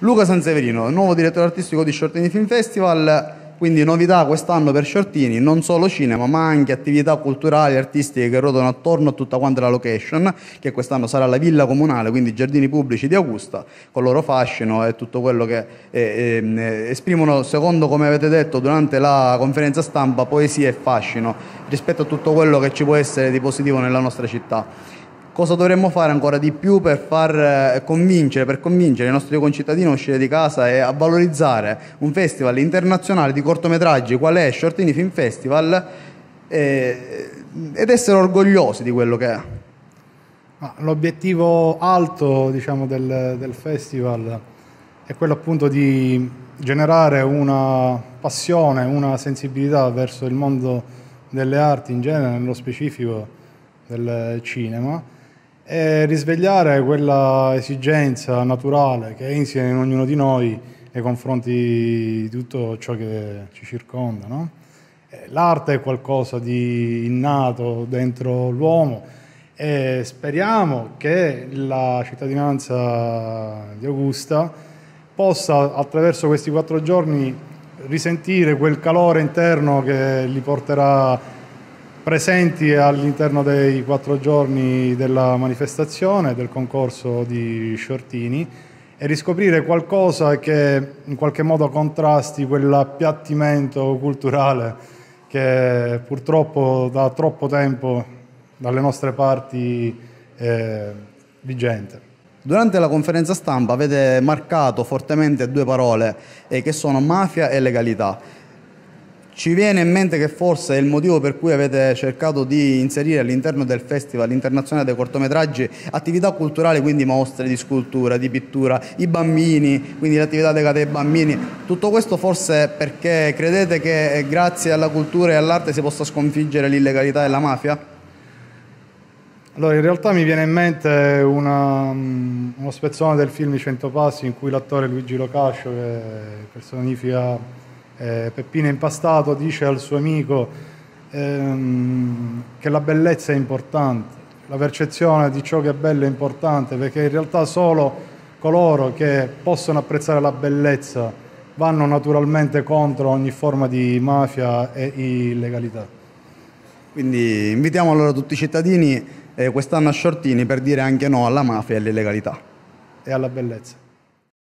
Luca Sanseverino, nuovo direttore artistico di Shortini Film Festival, quindi novità quest'anno per Shortini, non solo cinema ma anche attività culturali e artistiche che ruotano attorno a tutta quanta la location, che quest'anno sarà la villa comunale, quindi i giardini pubblici di Augusta, con il loro fascino e tutto quello che eh, eh, esprimono, secondo come avete detto durante la conferenza stampa, poesia e fascino rispetto a tutto quello che ci può essere di positivo nella nostra città cosa dovremmo fare ancora di più per far eh, convincere, per convincere i nostri concittadini a uscire di casa e a valorizzare un festival internazionale di cortometraggi qual è Shortini Film Festival eh, ed essere orgogliosi di quello che è. L'obiettivo alto diciamo, del, del festival è quello appunto di generare una passione, una sensibilità verso il mondo delle arti in genere, nello specifico del cinema e risvegliare quella esigenza naturale che è insita in ognuno di noi nei confronti di tutto ciò che ci circonda. No? L'arte è qualcosa di innato dentro l'uomo e speriamo che la cittadinanza di Augusta possa attraverso questi quattro giorni risentire quel calore interno che li porterà presenti all'interno dei quattro giorni della manifestazione, del concorso di Shortini e riscoprire qualcosa che in qualche modo contrasti quell'appiattimento culturale che purtroppo da troppo tempo dalle nostre parti è vigente. Durante la conferenza stampa avete marcato fortemente due parole eh, che sono mafia e legalità. Ci viene in mente che forse è il motivo per cui avete cercato di inserire all'interno del Festival internazionale dei cortometraggi attività culturali, quindi mostre di scultura, di pittura, i bambini, quindi le attività legate ai bambini. Tutto questo forse perché credete che grazie alla cultura e all'arte si possa sconfiggere l'illegalità e la mafia? Allora, in realtà mi viene in mente una, uno spezzone del film I Cento Passi in cui l'attore Luigi Locascio, che personifica eh, Peppino Impastato dice al suo amico ehm, che la bellezza è importante, la percezione di ciò che è bello è importante, perché in realtà solo coloro che possono apprezzare la bellezza vanno naturalmente contro ogni forma di mafia e illegalità. Quindi invitiamo allora tutti i cittadini eh, quest'anno a Shortini per dire anche no alla mafia e all'illegalità. E alla bellezza.